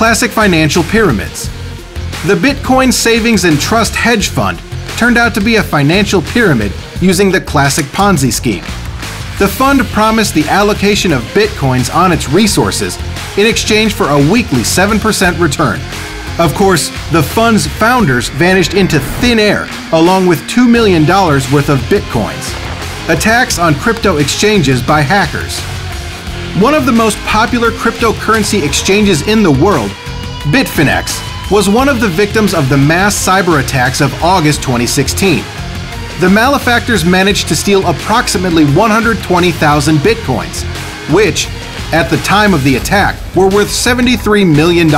classic financial pyramids. The Bitcoin Savings and Trust Hedge Fund turned out to be a financial pyramid using the classic Ponzi scheme. The fund promised the allocation of bitcoins on its resources in exchange for a weekly 7% return. Of course, the fund's founders vanished into thin air along with $2 million worth of bitcoins. Attacks on crypto exchanges by hackers. One of the most popular cryptocurrency exchanges in the world, Bitfinex, was one of the victims of the mass cyber attacks of August 2016 the malefactors managed to steal approximately 120,000 bitcoins, which, at the time of the attack, were worth $73 million.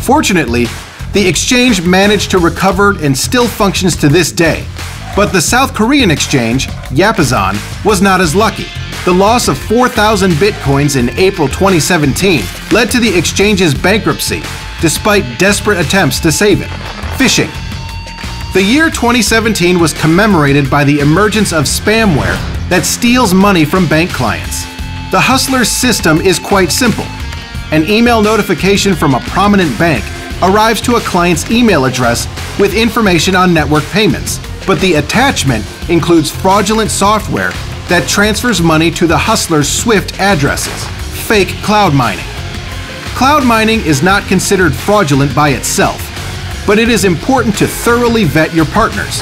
Fortunately, the exchange managed to recover and still functions to this day. But the South Korean exchange, Yapizon, was not as lucky. The loss of 4,000 bitcoins in April 2017 led to the exchange's bankruptcy, despite desperate attempts to save it. Phishing the year 2017 was commemorated by the emergence of spamware that steals money from bank clients. The Hustler's system is quite simple. An email notification from a prominent bank arrives to a client's email address with information on network payments, but the attachment includes fraudulent software that transfers money to the hustler's Swift addresses, fake cloud mining. Cloud mining is not considered fraudulent by itself, but it is important to thoroughly vet your partners.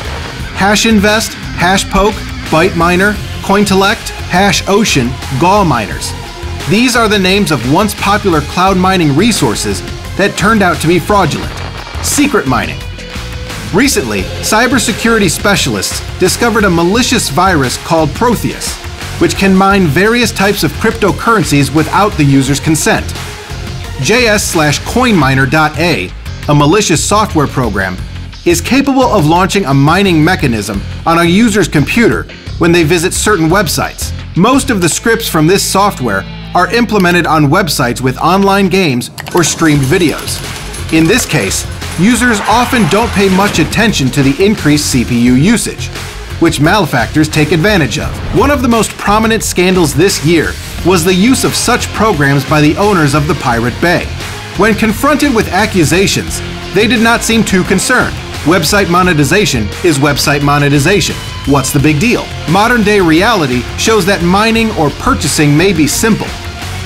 HashInvest, HashPoke, ByteMiner, Cointellect, HashOcean, Gawminers. These are the names of once popular cloud mining resources that turned out to be fraudulent. Secret mining. Recently, cybersecurity specialists discovered a malicious virus called Proteus, which can mine various types of cryptocurrencies without the user's consent. js/coinminer.a, a malicious software program, is capable of launching a mining mechanism on a user's computer when they visit certain websites. Most of the scripts from this software are implemented on websites with online games or streamed videos. In this case, users often don't pay much attention to the increased CPU usage, which malefactors take advantage of. One of the most prominent scandals this year was the use of such programs by the owners of the Pirate Bay. When confronted with accusations, they did not seem too concerned. Website monetization is website monetization. What's the big deal? Modern day reality shows that mining or purchasing may be simple,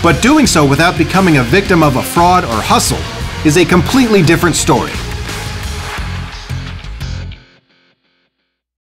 but doing so without becoming a victim of a fraud or hustle is a completely different story.